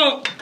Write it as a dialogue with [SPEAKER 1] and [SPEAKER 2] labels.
[SPEAKER 1] Oh.